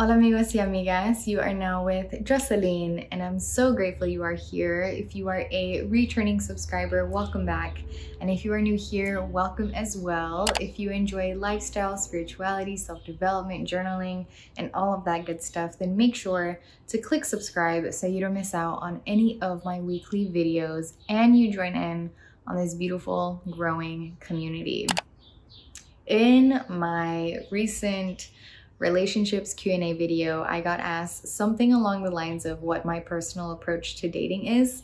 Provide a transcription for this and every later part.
Hola amigos y amigas, you are now with Jocelyn and I'm so grateful you are here. If you are a returning subscriber, welcome back. And if you are new here, welcome as well. If you enjoy lifestyle, spirituality, self-development, journaling, and all of that good stuff, then make sure to click subscribe so you don't miss out on any of my weekly videos and you join in on this beautiful growing community. In my recent relationships Q&A video, I got asked something along the lines of what my personal approach to dating is.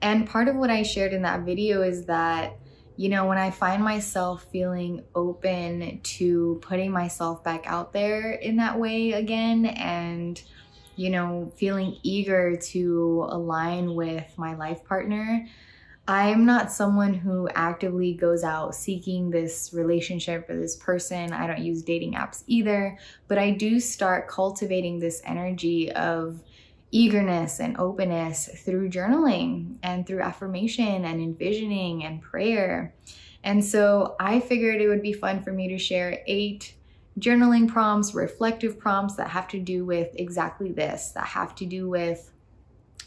And part of what I shared in that video is that, you know, when I find myself feeling open to putting myself back out there in that way again and, you know, feeling eager to align with my life partner, I'm not someone who actively goes out seeking this relationship or this person. I don't use dating apps either, but I do start cultivating this energy of eagerness and openness through journaling and through affirmation and envisioning and prayer. And so I figured it would be fun for me to share eight journaling prompts, reflective prompts that have to do with exactly this, that have to do with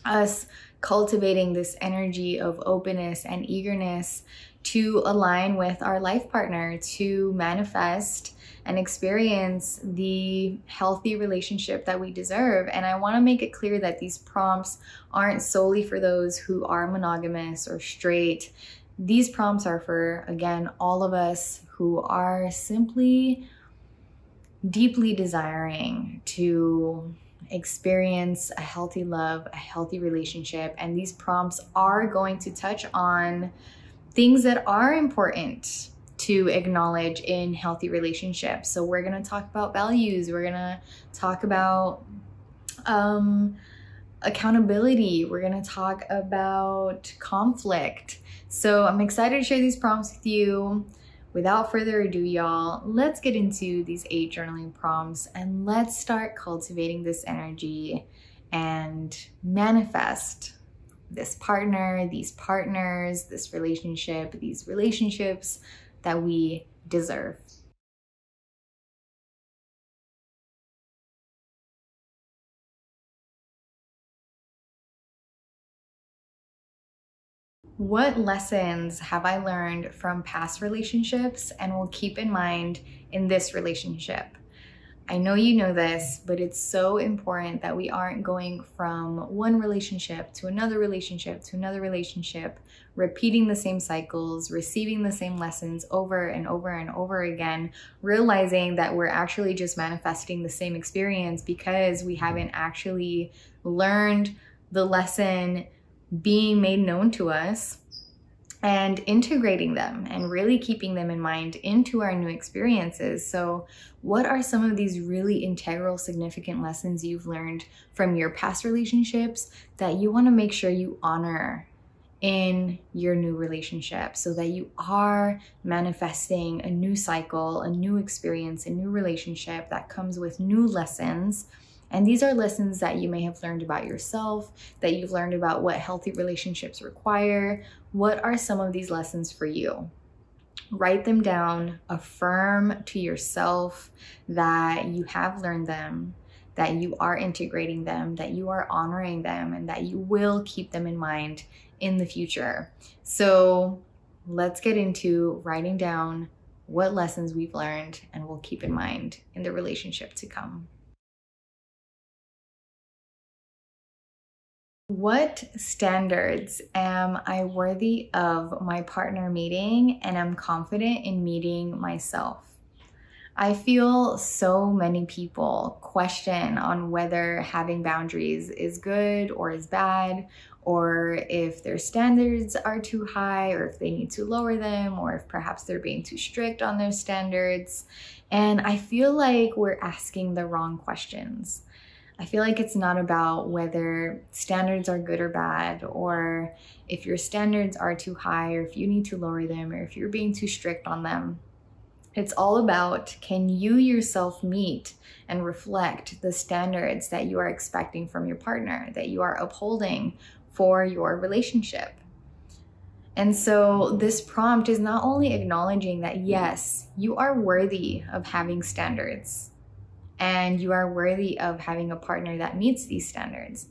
us cultivating this energy of openness and eagerness to align with our life partner, to manifest and experience the healthy relationship that we deserve. And I want to make it clear that these prompts aren't solely for those who are monogamous or straight. These prompts are for, again, all of us who are simply deeply desiring to experience a healthy love, a healthy relationship. And these prompts are going to touch on things that are important to acknowledge in healthy relationships. So we're going to talk about values, we're going to talk about um, accountability, we're going to talk about conflict. So I'm excited to share these prompts with you without further ado, y'all, let's get into these eight journaling prompts and let's start cultivating this energy and manifest this partner, these partners, this relationship, these relationships that we deserve. What lessons have I learned from past relationships and will keep in mind in this relationship? I know you know this, but it's so important that we aren't going from one relationship to another relationship to another relationship, repeating the same cycles, receiving the same lessons over and over and over again, realizing that we're actually just manifesting the same experience because we haven't actually learned the lesson being made known to us and integrating them and really keeping them in mind into our new experiences. So, what are some of these really integral, significant lessons you've learned from your past relationships that you want to make sure you honor in your new relationship so that you are manifesting a new cycle, a new experience, a new relationship that comes with new lessons? And these are lessons that you may have learned about yourself, that you've learned about what healthy relationships require. What are some of these lessons for you? Write them down, affirm to yourself that you have learned them, that you are integrating them, that you are honoring them, and that you will keep them in mind in the future. So let's get into writing down what lessons we've learned and we'll keep in mind in the relationship to come. What standards am I worthy of my partner meeting and am confident in meeting myself? I feel so many people question on whether having boundaries is good or is bad, or if their standards are too high, or if they need to lower them, or if perhaps they're being too strict on their standards. And I feel like we're asking the wrong questions. I feel like it's not about whether standards are good or bad, or if your standards are too high, or if you need to lower them, or if you're being too strict on them. It's all about can you yourself meet and reflect the standards that you are expecting from your partner, that you are upholding for your relationship. And so this prompt is not only acknowledging that yes, you are worthy of having standards and you are worthy of having a partner that meets these standards.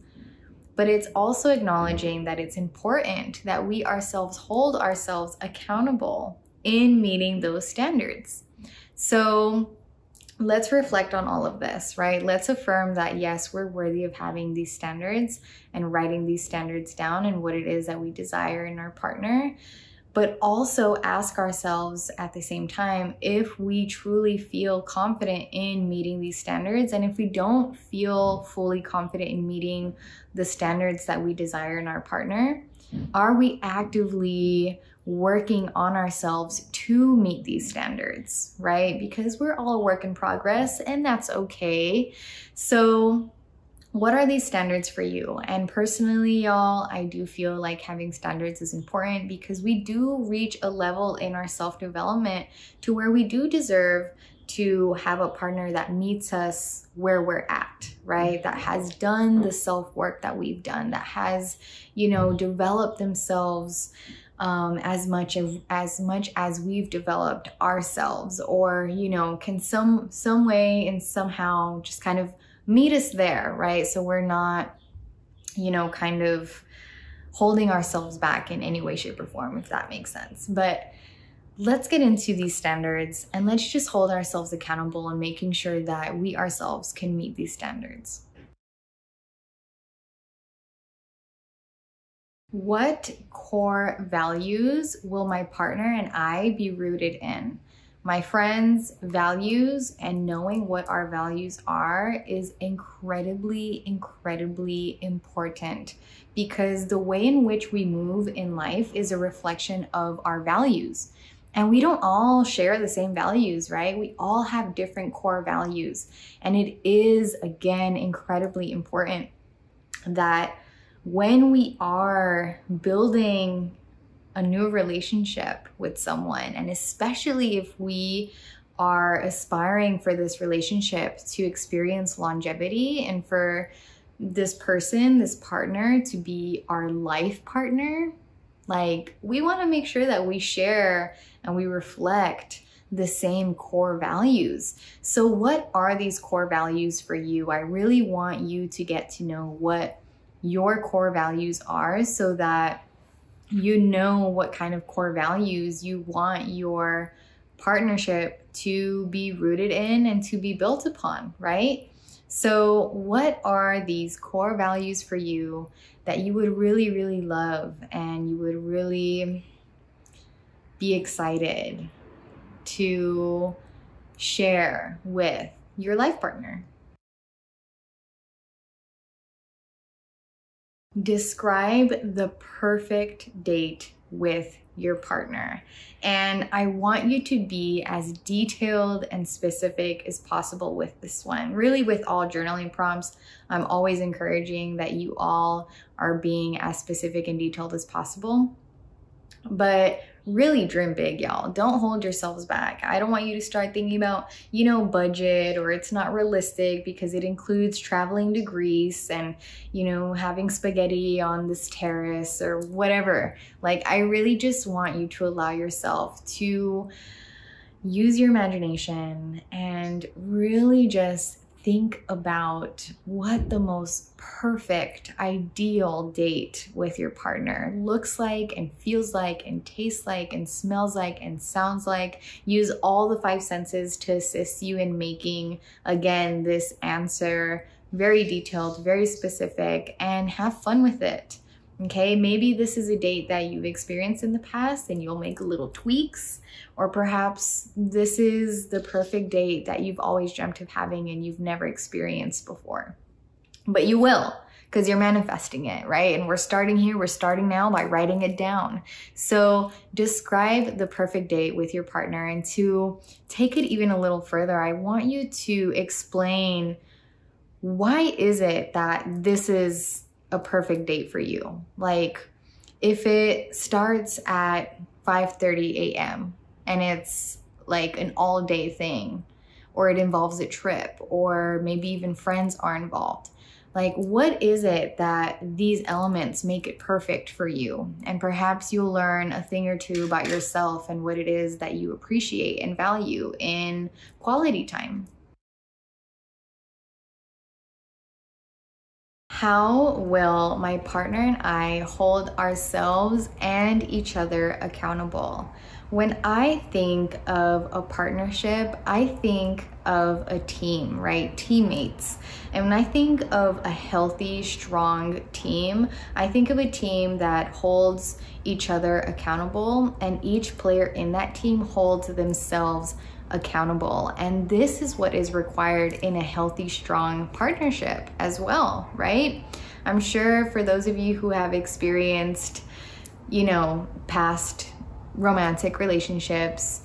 But it's also acknowledging that it's important that we ourselves hold ourselves accountable in meeting those standards. So let's reflect on all of this, right? Let's affirm that yes, we're worthy of having these standards and writing these standards down and what it is that we desire in our partner. But also ask ourselves at the same time if we truly feel confident in meeting these standards. And if we don't feel fully confident in meeting the standards that we desire in our partner, are we actively working on ourselves to meet these standards, right? Because we're all a work in progress and that's okay. So, what are these standards for you? And personally, y'all, I do feel like having standards is important because we do reach a level in our self development to where we do deserve to have a partner that meets us where we're at, right? That has done the self work that we've done, that has, you know, developed themselves um, as much as as much as we've developed ourselves, or you know, can some some way and somehow just kind of meet us there, right? So we're not, you know, kind of holding ourselves back in any way, shape, or form, if that makes sense. But let's get into these standards and let's just hold ourselves accountable and making sure that we ourselves can meet these standards. What core values will my partner and I be rooted in? My friends' values and knowing what our values are is incredibly, incredibly important because the way in which we move in life is a reflection of our values. And we don't all share the same values, right? We all have different core values. And it is, again, incredibly important that when we are building a new relationship with someone, and especially if we are aspiring for this relationship to experience longevity and for this person, this partner to be our life partner, like we want to make sure that we share and we reflect the same core values. So, what are these core values for you? I really want you to get to know what your core values are so that you know what kind of core values you want your partnership to be rooted in and to be built upon, right? So, what are these core values for you that you would really, really love and you would really be excited to share with your life partner? Describe the perfect date with your partner. And I want you to be as detailed and specific as possible with this one. Really, with all journaling prompts, I'm always encouraging that you all are being as specific and detailed as possible. But really dream big, y'all. Don't hold yourselves back. I don't want you to start thinking about, you know, budget or it's not realistic because it includes traveling to Greece and, you know, having spaghetti on this terrace or whatever. Like, I really just want you to allow yourself to use your imagination and really just think about what the most perfect, ideal date with your partner looks like and feels like and tastes like and smells like and sounds like. Use all the five senses to assist you in making, again, this answer very detailed, very specific, and have fun with it. Okay, maybe this is a date that you've experienced in the past and you'll make little tweaks, or perhaps this is the perfect date that you've always dreamt of having and you've never experienced before. But you will because you're manifesting it, right? And we're starting here, we're starting now by writing it down. So describe the perfect date with your partner. And to take it even a little further, I want you to explain why is it that this is a perfect date for you. Like if it starts at 5:30 a.m. and it's like an all day thing or it involves a trip or maybe even friends are involved. Like what is it that these elements make it perfect for you? And perhaps you'll learn a thing or two about yourself and what it is that you appreciate and value in quality time. How will my partner and I hold ourselves and each other accountable? When I think of a partnership, I think of a team, right? Teammates. And when I think of a healthy, strong team, I think of a team that holds each other accountable and each player in that team holds themselves accountable. And this is what is required in a healthy, strong partnership as well, right? I'm sure for those of you who have experienced, you know, past romantic relationships,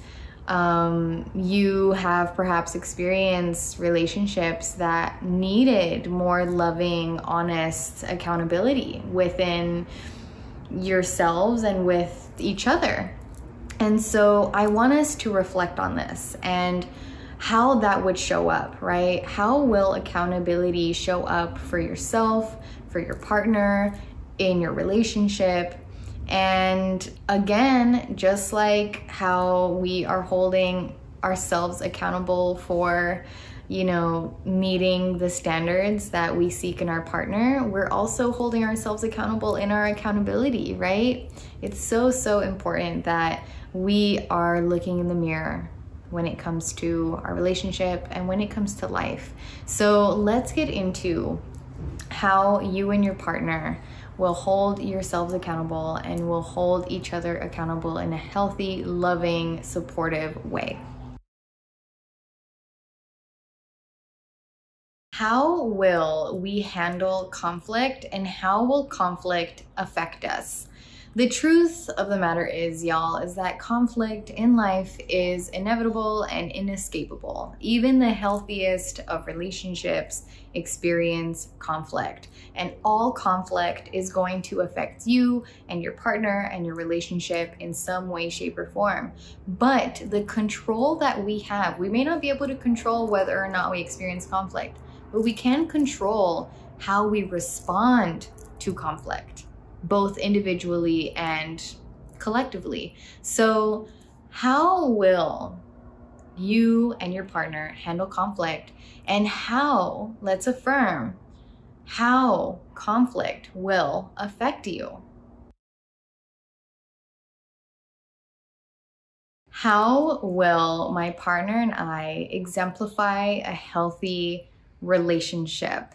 um, you have perhaps experienced relationships that needed more loving, honest accountability within yourselves and with each other. And so I want us to reflect on this and how that would show up, right? How will accountability show up for yourself, for your partner, in your relationship? And again, just like how we are holding ourselves accountable for, you know, meeting the standards that we seek in our partner, we're also holding ourselves accountable in our accountability, right? It's so, so important that we are looking in the mirror when it comes to our relationship and when it comes to life. So let's get into how you and your partner will hold yourselves accountable and will hold each other accountable in a healthy, loving, supportive way. How will we handle conflict and how will conflict affect us? The truth of the matter is, y'all, is that conflict in life is inevitable and inescapable. Even the healthiest of relationships experience conflict, and all conflict is going to affect you and your partner and your relationship in some way, shape, or form. But the control that we have, we may not be able to control whether or not we experience conflict, but we can control how we respond to conflict both individually and collectively. So, how will you and your partner handle conflict? And how, let's affirm, how conflict will affect you? How will my partner and I exemplify a healthy relationship?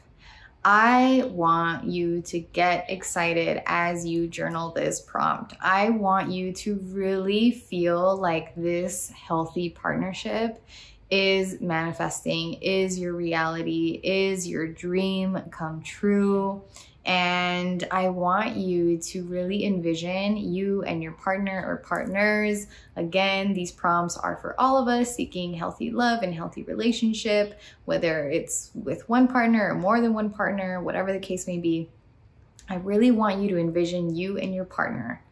I want you to get excited as you journal this prompt. I want you to really feel like this healthy partnership is manifesting, is your reality, is your dream come true. And I want you to really envision you and your partner or partners. Again, these prompts are for all of us seeking healthy love and healthy relationship, whether it's with one partner or more than one partner, whatever the case may be. I really want you to envision you and your partner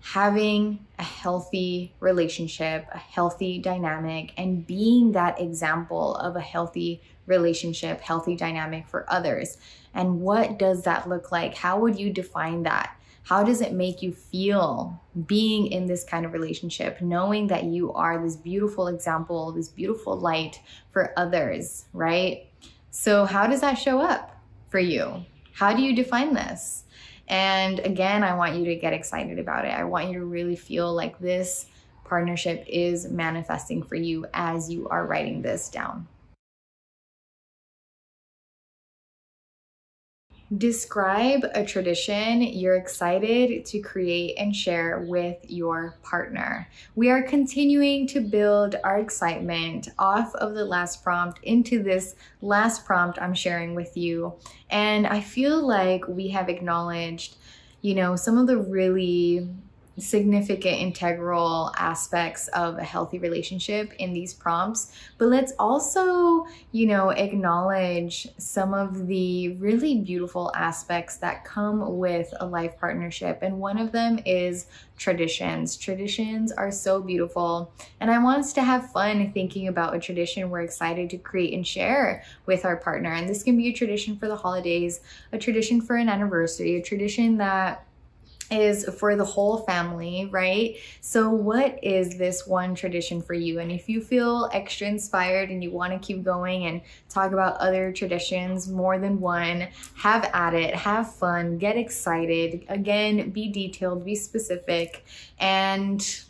having a healthy relationship, a healthy dynamic, and being that example of a healthy relationship, healthy dynamic for others. And what does that look like? How would you define that? How does it make you feel being in this kind of relationship, knowing that you are this beautiful example, this beautiful light for others, right? So, how does that show up for you? How do you define this? And again, I want you to get excited about it. I want you to really feel like this partnership is manifesting for you as you are writing this down. Describe a tradition you're excited to create and share with your partner. We are continuing to build our excitement off of the last prompt into this last prompt I'm sharing with you. And I feel like we have acknowledged, you know, some of the really significant integral aspects of a healthy relationship in these prompts. But let's also you know acknowledge some of the really beautiful aspects that come with a life partnership. And one of them is traditions. Traditions are so beautiful. And i want us to have fun thinking about a tradition we're excited to create and share with our partner. And this can be a tradition for the holidays a tradition for an anniversary a tradition that is for the whole family, right? So, what is this one tradition for you? And if you feel extra inspired and you want to keep going and talk about other traditions, more than one, have at it, have fun, get excited. Again, be detailed, be specific, and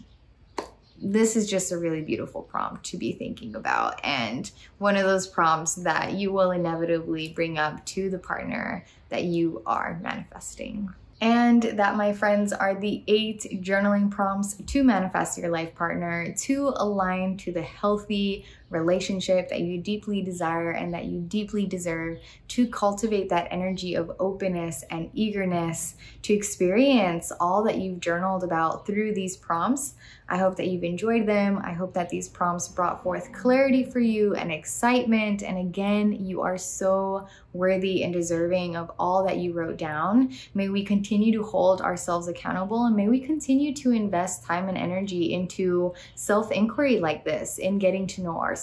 this is just a really beautiful prompt to be thinking about and one of those prompts that you will inevitably bring up to the partner that you are manifesting. And that, my friends, are the eight journaling prompts to manifest your life partner to align to the healthy relationship that you deeply desire and that you deeply deserve, to cultivate that energy of openness and eagerness to experience all that you've journaled about through these prompts. I hope that you've enjoyed them. I hope that these prompts brought forth clarity for you and excitement. And again, you are so worthy and deserving of all that you wrote down. May we continue to hold ourselves accountable and may we continue to invest time and energy into self inquiry like this, in getting to know ourselves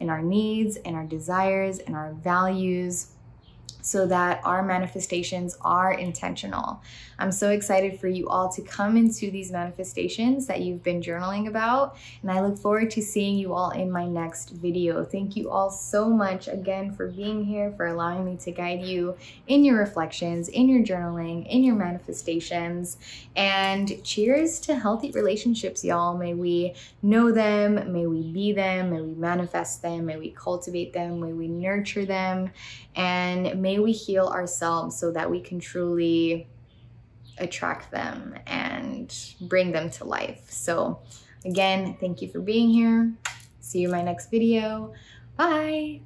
and our needs and our desires and our values so that our manifestations are intentional. I'm so excited for you all to come into these manifestations that you've been journaling about, and I look forward to seeing you all in my next video. Thank you all so much again for being here, for allowing me to guide you in your reflections, in your journaling, in your manifestations, and cheers to healthy relationships, y'all. May we know them, may we be them, may we manifest them, may we cultivate them, may we nurture them, and may we heal ourselves so that we can truly attract them and bring them to life. So again, thank you for being here. See you in my next video. Bye.